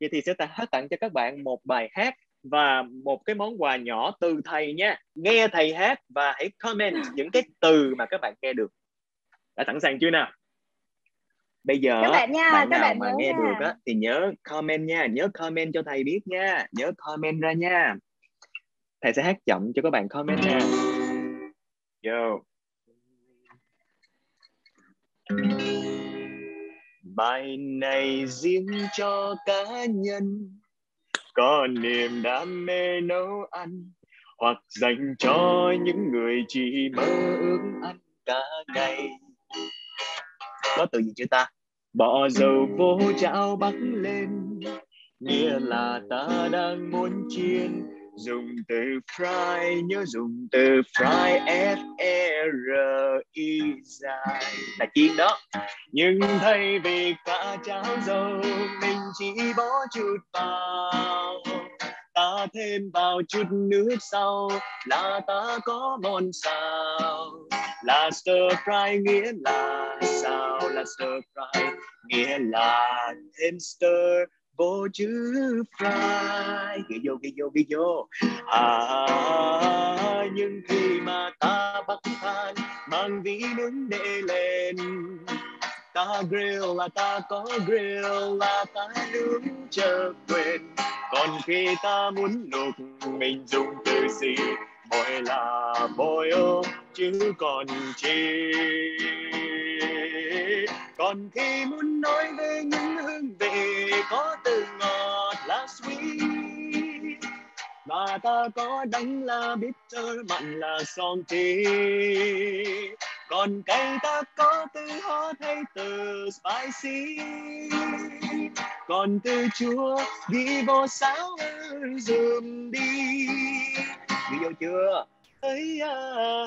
Vậy thì sẽ hát tặng cho các bạn một bài hát và một cái món quà nhỏ từ thầy nha. Nghe thầy hát và hãy comment những cái từ mà các bạn nghe được. Đã sẵn sàng chưa nào? Bây giờ các bạn nha, bạn các nào bạn mà nghe nha. được á thì nhớ comment nha, nhớ comment cho thầy biết nha, nhớ comment ra nha. Thầy sẽ hát chậm cho các bạn comment nha. Yo. Bài này riêng cho cá nhân, có niềm đam mê nấu ăn, hoặc dành cho những người chỉ mơ ước ăn cả ngày. Có từ gì chưa ta? Bỏ dầu vô chảo bắc lên, nghĩa là ta đang muốn chiên dùng từ fry nhớ dùng từ fry, f e r i dài. Là chiên đó. Nhưng thay vì cả cháo dầu, mình chỉ bỏ chút vào. Ta thêm vào chút nước sau, là ta có món xào. Là stir fry nghĩa là xào, là stir fry nghĩa là thêm stir vô chữ fly ghi vô ghi vô ghi vô. À nhưng khi mà ta bắt than mang ví nướng để lên. Ta grill là ta có grill, là ta nướng chờ quên. Còn khi ta muốn luộc mình dùng từ gì mỗi là boil chứ còn chi còn khi muốn nói về những hương vị có từ ngọt là sweet. Và ta có đắng là bitter mặn là salty. Còn cay ta có từ hot hay từ spicy. Còn từ chua ghi vô sáo dùm đi. Ghi vô chưa? Ấy à,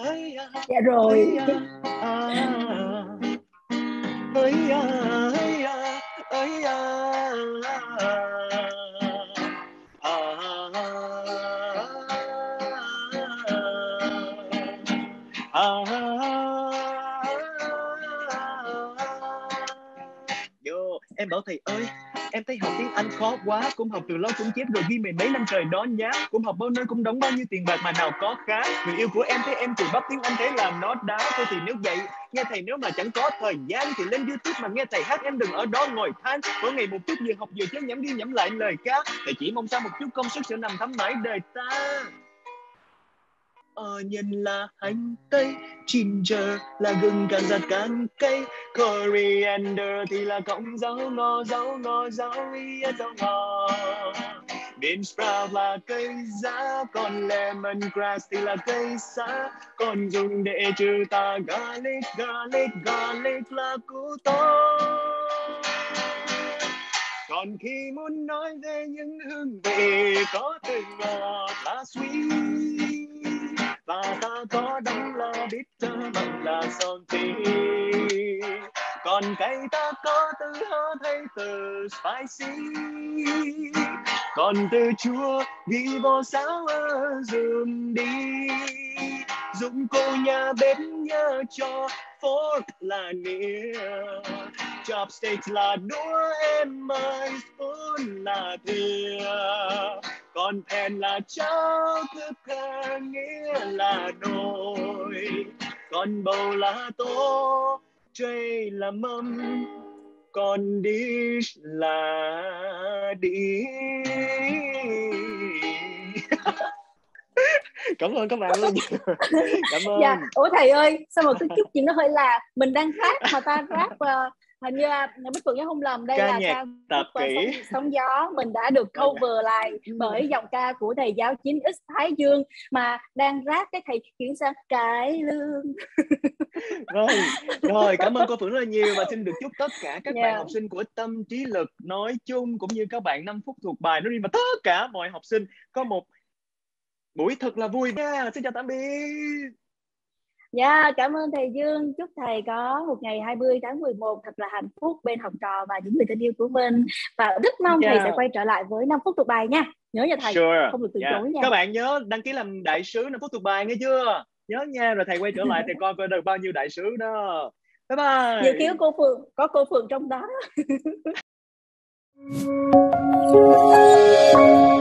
ấy à, dạ rồi. ấy à, à, à, ấy em bảo thầy ơi em thấy học tiếng Anh khó quá, cũng học từ lâu cũng chép rồi, ghi mười mấy năm trời đó nhá. Cũng học bao nơi cũng đóng bao nhiêu tiền bạc mà nào có khá. Người yêu của em thấy em từ bắp tiếng Anh thế làm nó đá. Thôi thì nếu vậy, nghe thầy nếu mà chẳng có thời gian thì lên YouTube mà nghe thầy hát em đừng ở đó ngồi than. Mỗi ngày một chút, vừa học vừa chơi nhẩm đi nhẩm lại lời ca. Thầy chỉ mong sao một chút công sức sẽ nằm thấm mãi đời ta. Ờ, nhân là hành tây ginger là gừng càng giặt càng cay. Coriander thì là cọng rau ngò rau ngò rau ia rau ngò bean sprout là cây giá còn lemongrass thì là cây xá. Còn dùng để trừ tà garlic garlic garlic là củ tỏi còn khi muốn nói về những hương vị có từ ngọt là sweet. Còn cay ta có từ hot hay từ spicy. Còn từ chua ghi vô sáo dùm đi. Dụng cô nhà bếp nhớ cho fork là nĩa. Chopsticks là đũa em ơi, spoon là thìa còn pen là cháo cooker nghĩa là nồi. Còn bầu là tô tray là mâm còn dish là dish cảm ơn các bạn rất nhiều. Cảm ơn. dạ ủa thầy ơi sao mà cái chút gì nó hơi là mình đang rap mà ta rap uh, hình như là bích phượng nhớ không lầm đây Ca là nhạc ca uh, kỹ. sóng, sóng gió mình đã được cover lại bởi giọng ca của thầy giáo 9x Thái Dương mà đang rap cái thầy chuyển sang cải lương rồi rồi cảm ơn cô Phượng rất là nhiều và xin được chúc tất cả các Dạ. bạn học sinh của tâm trí lực nói chung cũng như các bạn 5 phút thuộc bài nói riêng và tất cả mọi học sinh có một buổi thật là vui nha xin chào tạm biệt Dạ, cảm ơn thầy Dương. Chúc thầy có một ngày 20 tháng 11 thật là hạnh phúc bên học trò và những người thân yêu của mình. Và rất mong thầy Dạ. sẽ quay trở lại với 5 phút thuộc bài nha. Nhớ nha thầy, sure không được từ Dạ. chối nha. các bạn nhớ đăng ký làm đại sứ 5 phút thuộc bài nghe chưa nhớ nha rồi thầy quay trở lại thì con coi được bao nhiêu đại sứ đó. Bye bye. Dự kiến cô phượng có cô phượng trong đó đó.